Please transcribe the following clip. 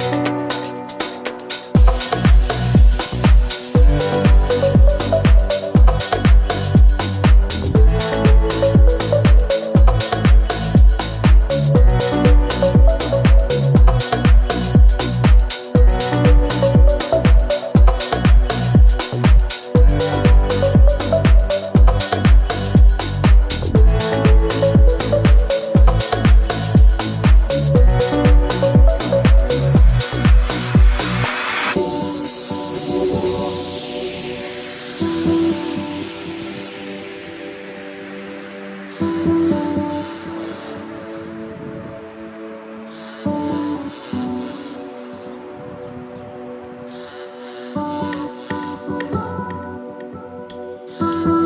Bye. Bye.